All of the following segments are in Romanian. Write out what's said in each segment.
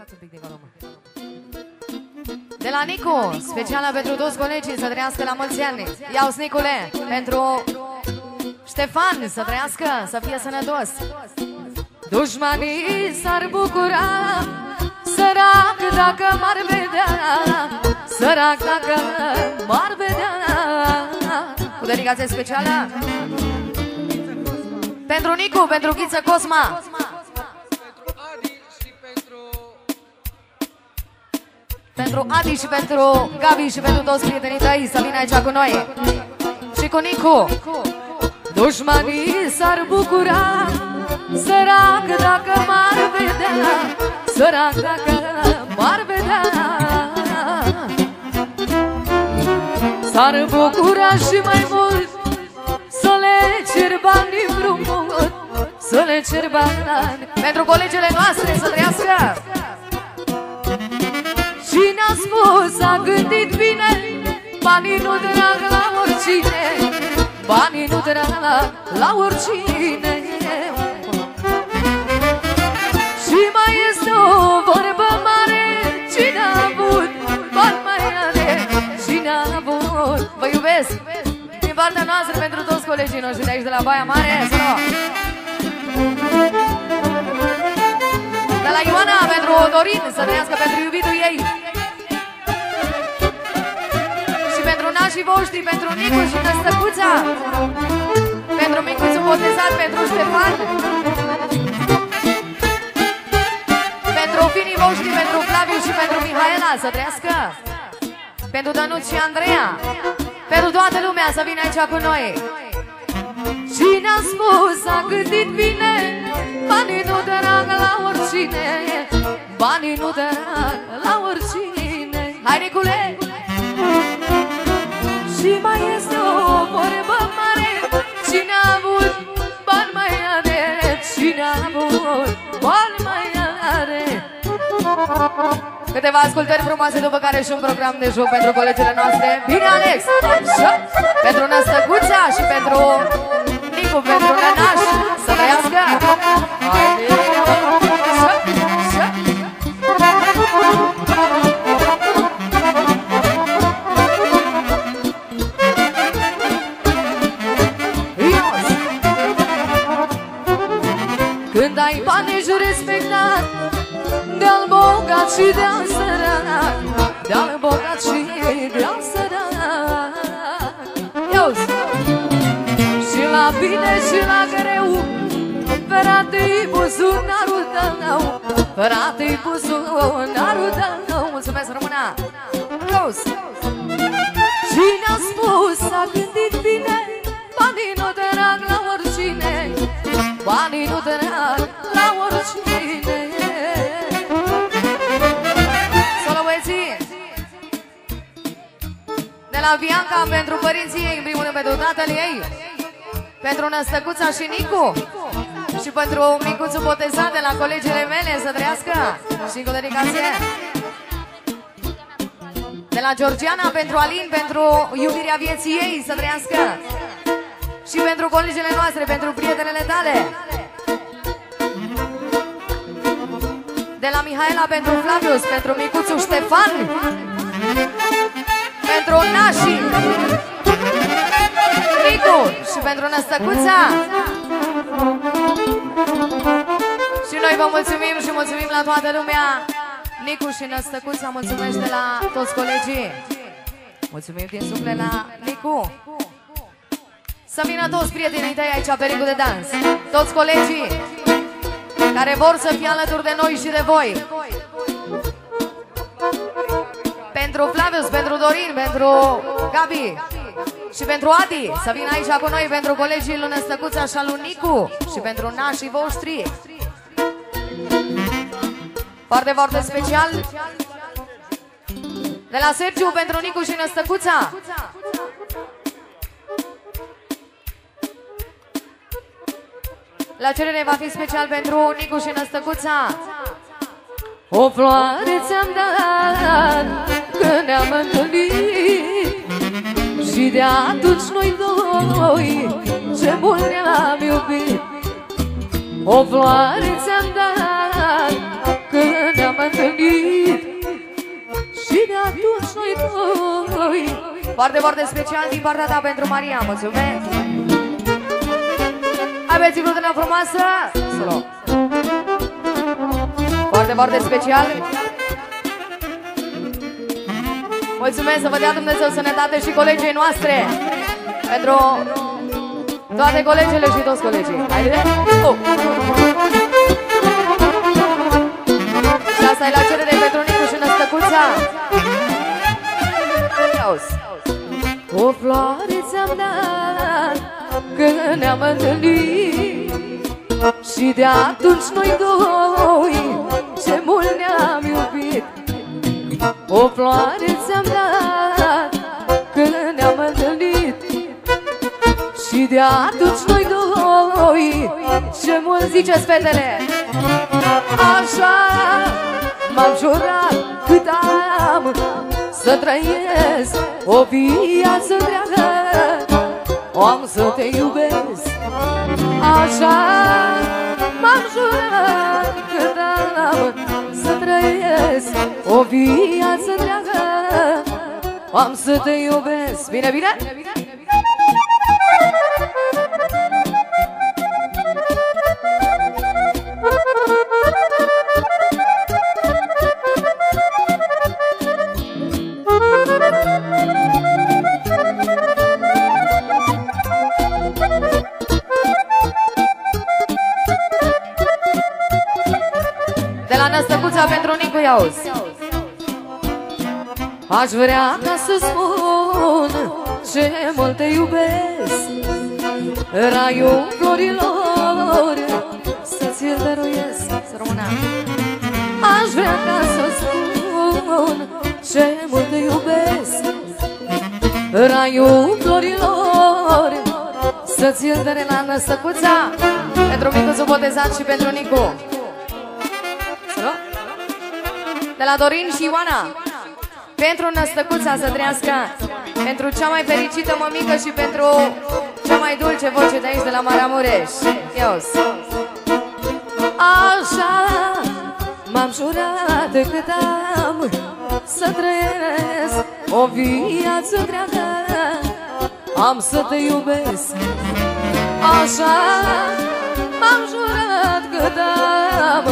Dați un pic de volum. De la Nicu, specială pentru toți colegii să trăiască la mulți ani. Iau Nicule, pentru Ștefan să trăiască, să fie sănătos. Dușmanii s-ar bucura Sărac dacă m-ar vedea Sărac dacă m-ar vedea Cu dedicație specială Pentru Nicu, pentru Ghiță Cosma Pentru Adi și pentru Gabi și pentru toți prietenii tăi. Să vină aici cu noi. Și cu Nicu. Dușmanii s-ar bucura. Sărac dacă m-ar vedea. Sărac dacă m-ar vedea. S-ar bucura și mai mult Să le cer bani împrumut Să le cer bani. Pentru colegele noastre să trăiască Cine a spus, a gândit bine Banii nu drag la oricine Banii nu drag la, la oricine Și mai este o vorbă mare Cine a avut, bani mai are Cine a avut, vă iubesc! Din partea noastră pentru toți colegii noștri de aici de la Baia Mare Salut! De la Ioana pentru Dorin Să trăiască pentru iubitul ei nașii voștri Pentru Nicu și Năstăcuța Pentru micuțul botezat Pentru Ștefan Pentru finii voștri Pentru Flaviu și pentru Mihaela Să trăiască Pentru Dănuț și Andreea Pentru toată lumea să vină aici cu noi Cine a spus, a gândit bine Banii nu drag la oricine Banii nu drag la oricine Hai, Nicule! Și mai este o vorbă mare Cine a avut bani mai are Cine a avut bani mai are Câteva ascultări frumoase după care și un program de joc pentru colegele noastre Bine, Alex! Așa! Pentru Năstăcuța și pentru Nicu, pentru Nănaș Să trăiască! Haide! Când ai bani ești respectat De-al bogat și de-al sărac De-al bogat și de-al sărac Ios! Și la bine și la greu Frate-i buzunarul tău Frate-i buzunarul tău Mulțumesc, rămâna! Ios! Cine a spus, a gândit bine Banii nu trag la oricine Banii nu trag la oricine. Solo băieții. De la Bianca pentru părinții ei În primul rând pentru tatăl ei Pentru Năstăcuța și Nicu Și pentru micuțul botezat De la colegele mele să trăiască Și cu dedicație de la Georgiana pentru Alin, pentru iubirea vieții ei să trăiască Și pentru colegele noastre, pentru prietenele tale. De la Mihaela pentru Flavius, pentru micuțul Ștefan Pentru Nași Nicu și pentru Năstăcuța Și noi vă mulțumim și mulțumim la toată lumea. Nicu și Năstăcuța mulțumește la toți colegii. Mulțumim din suflet la Nicu Să vină toți prietenii tăi aici pe ringul de dans. Toți colegii care vor să fie alături de noi și de voi. Pentru Flavius, pentru Dorin, pentru Gabi și pentru Adi. Să vină aici cu noi pentru colegii lui Năstăcuța și al lui Nicu Și pentru nașii voștri. Foarte, foarte special. De la Sergiu pentru Nicu și Năstăcuța La cerere va fi special pentru Nicu și Năstăcuța. O floare ți-am dat când ne-am întâlnit. Și de atunci noi doi ce mult ne-am iubit. O floare ți-am dat când ne-am întâlnit. Și de atunci noi doi. Foarte, foarte special din partea ta pentru Maria, mulțumesc! Aveți vreo tână frumoasă? Solo! Foarte, foarte special! Mulțumesc să vă dea Dumnezeu sănătate și colegii noastre pentru toate colegele și toți colegii. Haide! Oh. Și asta e la cerere pentru Nicu și Năstăcuța. O floare ți-am dat când ne-am întâlnit. Și de atunci noi doi ce mult ne-am iubit. O floare ți-am dat când ne-am întâlnit. Și de atunci noi doi ce mult ziceți fetele? Așa m-am jurat cât am să trăiesc o viață întreagă Am să te iubesc Așa m-am jurat cât am să trăiesc o viață întreagă Am să te iubesc Bine, bine? bine, bine? Auzi. Aș vrea ca să spun ce mult te iubesc. Raiul florilor să ți-l dăruiesc Să rămână. Aș vrea ca să spun ce mult te iubesc. Raiul florilor să ți-l dăre la năsăcuța Pentru micuțul botezat și pentru Nicu de la Dorin și Ioana. Pentru năstăcuța să trăiască, pentru cea mai fericită mămică și pentru cea mai dulce voce de aici, de la Maramureș. Ios. Așa m-am jurat de cât am să trăiesc o viață întreagă. Am să te iubesc. Așa m-am jurat cât am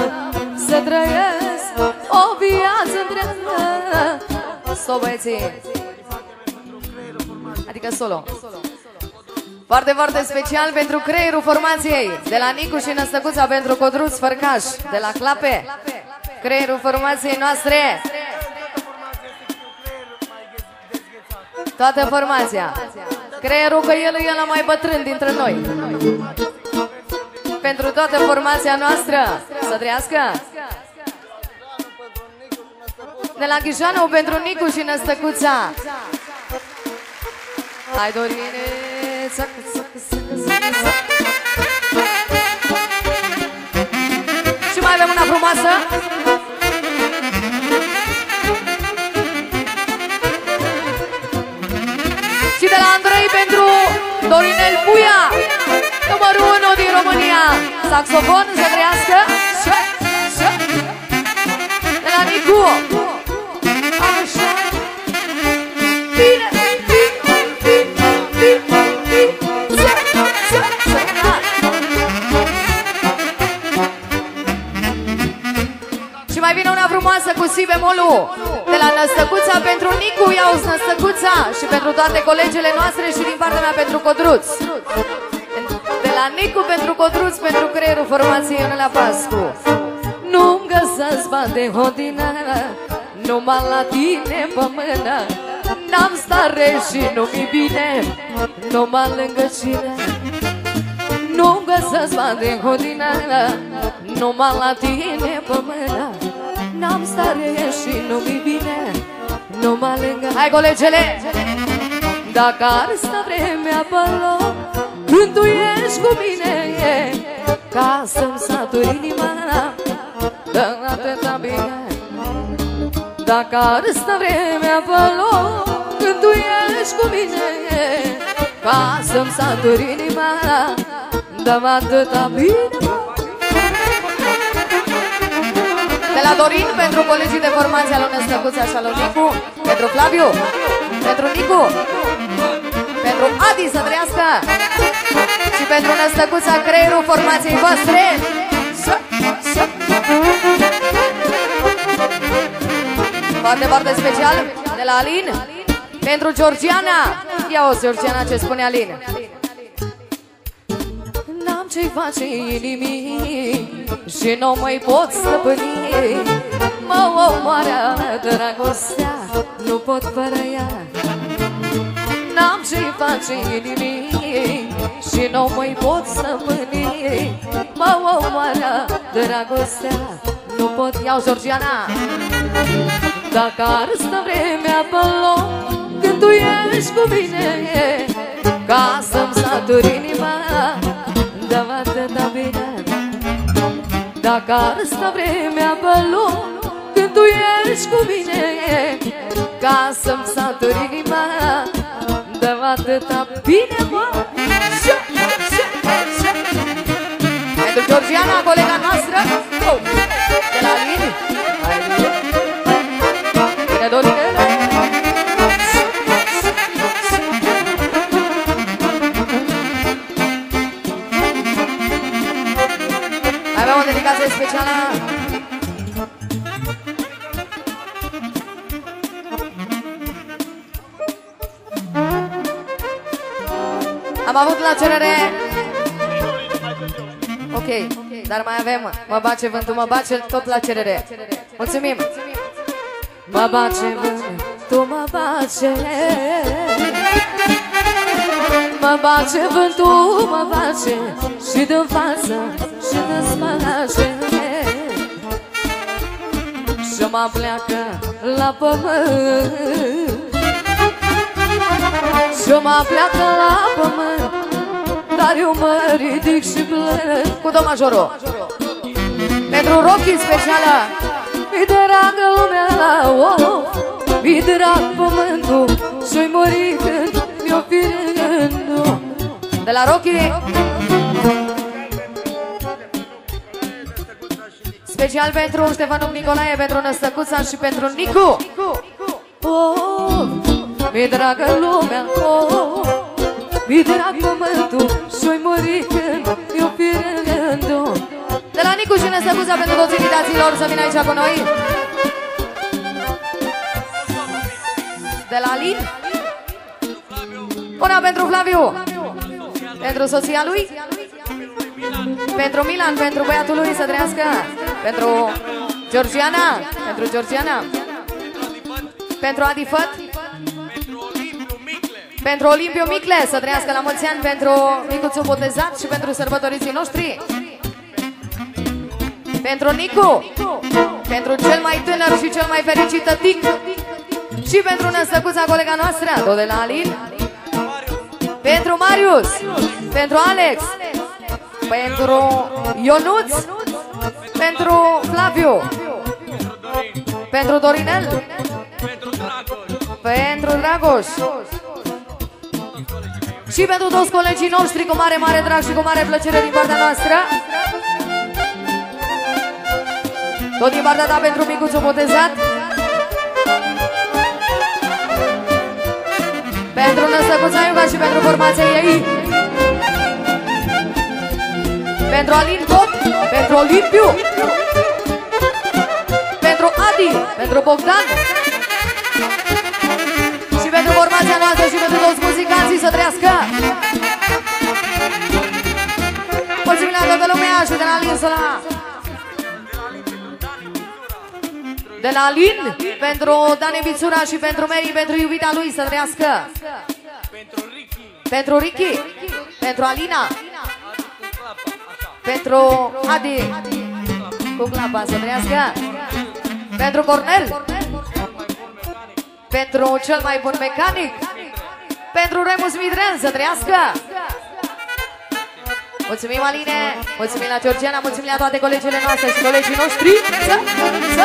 să trăiesc o viață întreagă Stop, băieții. Adică solo. Foarte, foarte special pentru creierul formației. De la Nicu și Năstăcuța pentru Codruț Fărcaș. De la Clape. Creierul formației noastre. Toată formația. Creierul că el e la mai bătrân dintre noi. Pentru toată formația noastră. Să trăiască de la Ghijanul pentru Nicu și Năstăcuța. Hai, Dorine! Și mai avem una frumoasă. Și de la Andrei pentru Dorinel Puia, numărul 1 din România. Saxofon să trăiască. De la Nicu. Bemolul De la Năstăcuța pentru Nicu Iau Năstăcuța Și pentru toate colegele noastre Și din partea mea pentru Codruț. De la Nicu pentru Codruț Pentru creierul formației Ionela Pascu. Nu-mi găsesc bani de hodină Numai la tine pe mână. N-am stare și nu-mi bine Numai lângă cine. Nu-mi găsesc bani de hodină Numai la tine pe mână N-am stare și nu-mi bine mă lângă Hai colegele! Dacă ar sta vremea pe loc Când tu ești cu mine Ca să-mi saturi inima. Dă atâta bine. Dacă ar sta vremea pe loc Când tu ești cu mine Ca să-mi saturi inima. Dă atâta bine De la Dorin pentru colegii de formație al lui Năstăcuța și al lui Nicu, pentru Flaviu, pentru Nicu, pentru Adi să trăiască și pentru Năstăcuța creierul formației voastre. Foarte, foarte special de la Alin pentru Georgiana. Ia o Georgiana ce spune Alin ce-i face inimii Și nu mai pot stăpâni. Mă omoară dragostea Nu pot fără ea. N-am ce-i face inimii Și nu mai pot stăpâni. Mă omoară dragostea Nu pot. Iau Georgiana! Dacă ar sta vremea pe loc Când tu ești cu mine Ca să-mi saturi inima. Dava atâta bine Dacă ar sta vremea pe loc Când tu ești cu mine Ca să-mi saturi inima Dava atâta bine, mă. Pentru Georgiana, colega noastră Am avut la cerere Ok, dar mai avem Mă bace vântul, mă bace tot la cerere. Mulțumim. Mă bace vântul, mă bace. Mă bace vântul, mă bace Și din față și din spate Și mă pleacă la pământ. Și mă pleacă la pământ Dar eu mă ridic și plâng Cu do majorul. Pentru Rocky specială Mi dragă lumea la om Mi drag pământul Și-i mori când mi-o fi de la Rocky Special pentru Ștefanu Nicolae, pentru Năstăcuța și pentru Nicu. Oh, Mi dragă lumea, oh, mi drag pământul Și-oi muri când mi-o De la Nicu și Năstăcuța pentru toți invitațiilor să vină aici cu noi. De la Lin. Una pentru Flaviu. Pentru soția lui? Pentru Milan, pentru băiatul lui să trăiască. Pentru Georgiana. Pentru Georgiana. Pentru Adifat Pentru Olimpiu Micle Să trăiască la mulți ani Pentru micuțul botezat și pentru sărbătoriții noștri. Pentru Nicu Pentru cel mai tânăr și cel mai fericit tătic. Și pentru năsăcuța colega noastră Tot de la Alin. Pentru Marius, pentru Alex, pentru Ionuț, pentru Flaviu, pentru Dorinel, pentru Dragoș și pentru toți colegii noștri cu mare, mare drag și cu mare plăcere din partea noastră. Tot din partea ta pentru micuțul botezat. Pentru Năsăcuța Iuga și pentru formația ei Pentru Alin Bob Pentru Olimpiu Pentru Adi Pentru Bogdan și de la Alin să la De la Alin, pentru Dane Bițura și pentru Mary, pentru iubita lui să trăiască. Pentru Ricky. Pentru Ricky. Pentru Alina. Pentru Adi. Cu clapa să trăiască. Pentru Cornel. Pentru cel mai bun mecanic. Pentru Remus Midren să trăiască. Mulțumim, Aline! Mulțumim la Georgiana, mulțumim la toate colegele noastre și colegii noștri! Să, să,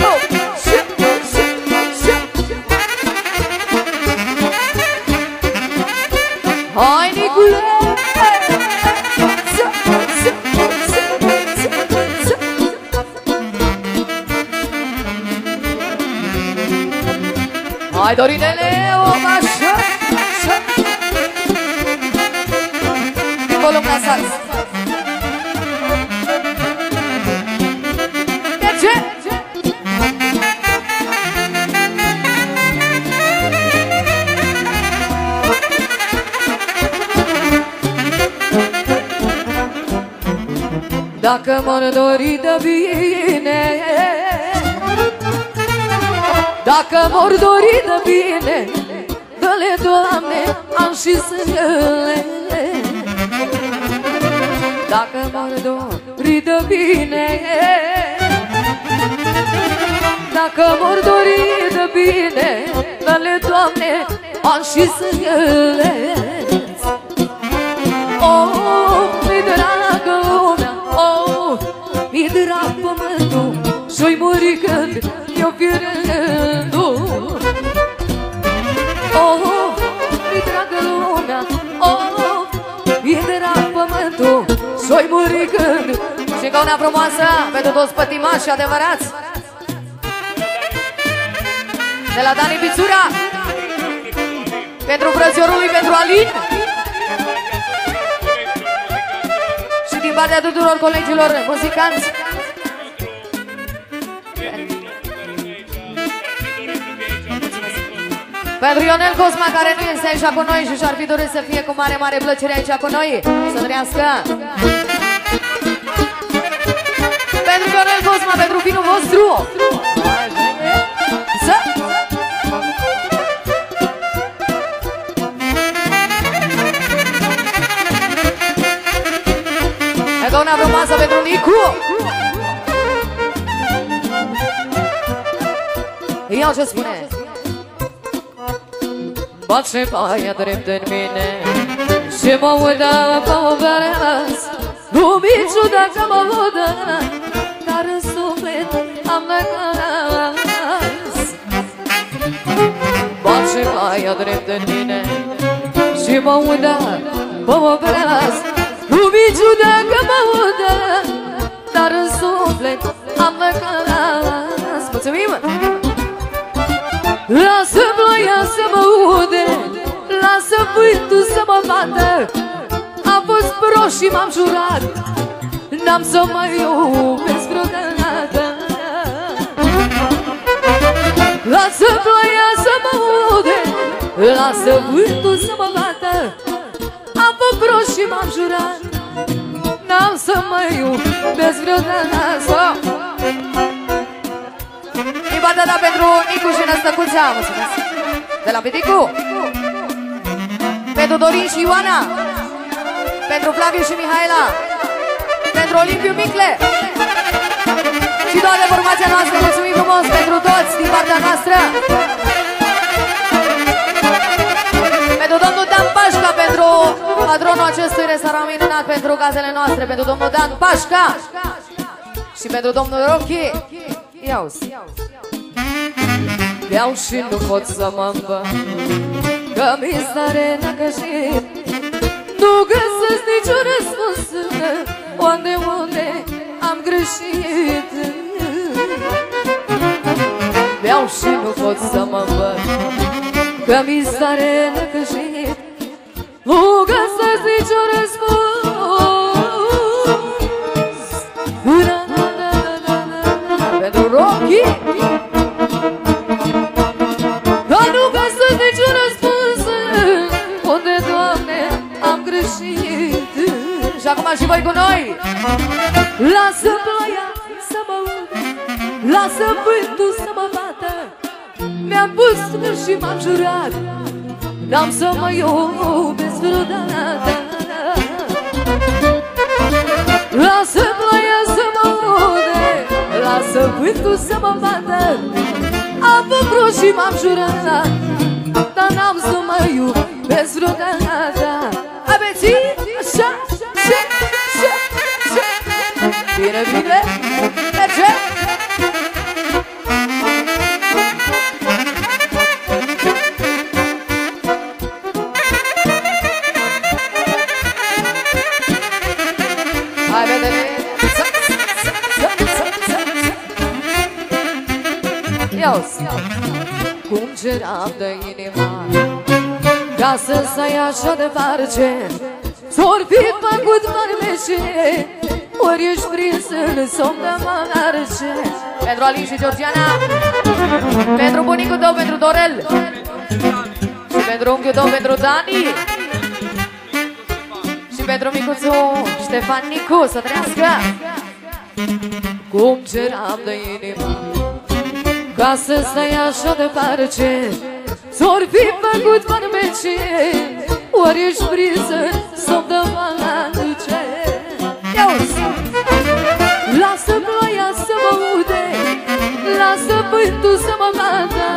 go! Oh, să, să, să! Hai, Nicule! Hai, Dorinele! Dacă m-ar dori de bine Dacă m-ar dori de bine Dă-le, Doamne, am și sângele. Dacă m-ar dori de bine Dacă m-ar dori de bine Dă-le, Doamne, am și sângele. Oh, mi dragă lumea Oh, mi drag pământul Și-oi muri când eu fi rândul Oh, mi dragă lumea Oh, mi drag pământul Și-oi muri când Și încă una frumoasă pentru toți pătimași adevărați De la Dani Pițura Pentru frățiorul lui, pentru Alin din partea tuturor colegilor muzicanți. Pentru Ionel Cosma, care nu este aici cu noi și și-ar fi dorit să fie cu mare, mare plăcere aici cu noi, să trăiască. Pentru Ionel Cosma, pentru finul vostru. Să... Încă una frumoasă pentru Nicu Ia ce spune Bace paia drept în mine. Și mă udă pe o vereas Nu-mi ciuda că mă udă Dar în suflet am năcăras Bace paia drept în mine. Și mă udă pe o vereas Iubiciu dacă mă udă Dar în suflet am măcaras Mulțumim! Lasă ploaia să mă ude Lasă vântul să mă bată Am fost prost și m-am jurat. N-am să mai iubesc vreodată. Lasă ploaia să mă ude Lasă vântul să mă bată. Am fost prost și m-am jurat. N-am să mă iubesc vreodată. Iba da pentru Nicu și Năstăcuța Mulțumesc. De la Piticu Pentru Dorin și Ioana Pentru Flaviu și Mihaela Pentru Olimpiu Micle Și toată formația noastră. Mulțumim frumos pentru toți din partea noastră. Pentru domnul Dan Pașca, pentru patronul acestui restaurant minunat, pentru gazele noastre, pentru domnul Dan Pașca și pentru domnul Rochi. Iau Iau și nu pot să mă îmbăt Că mi stare năcășit Nu găsesc niciun răspuns Unde, unde am greșit? Beau și nu pot să mă îmbăt Că mi stare năcășit Nu găsesc niciun răspuns voi cu noi Lasă ploaia să mă udă Lasă vântul să mă bată. Mi-am pus și m-am jurat N-am să mă iubesc vreodată. Lasă ploaia să mă ude Lasă vântul să mă bată. Am făcut și m-am jurat Dar n-am să mă iubesc vreodată. Aveți? Așa, așa, așa, așa Bine, bine, merge! Hai, vedere! Ia Cum ceram de inima Ca să stai așa de parce S-or fi făcut farmeșe Ori ești prins în somn de marce Pentru Alin și Georgiana. Pentru bunicul tău, pentru Dorel. Și pentru unchiul tău, pentru Dani. Și pentru micuțul Ștefan Nicu Să trăiască. Cum ceram de inima Ca să stai așa de parce S-or fi făcut farmece Ori ești prins în somn de marce Lasă Lasă vântul să mă bată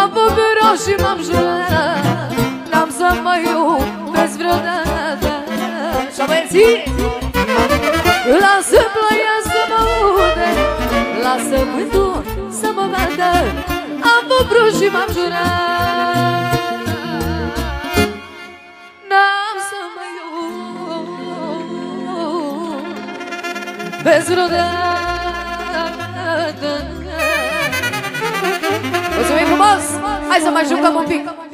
Am făcut și m-am jurat. N-am să mă iubesc vreodată. Și băieții Lasă ploaia să mă ude Lasă vântul să mă bată Am făcut și m-am jurat. Vezi vreodată Mulțumim frumos! Hai să mai jucăm un pic!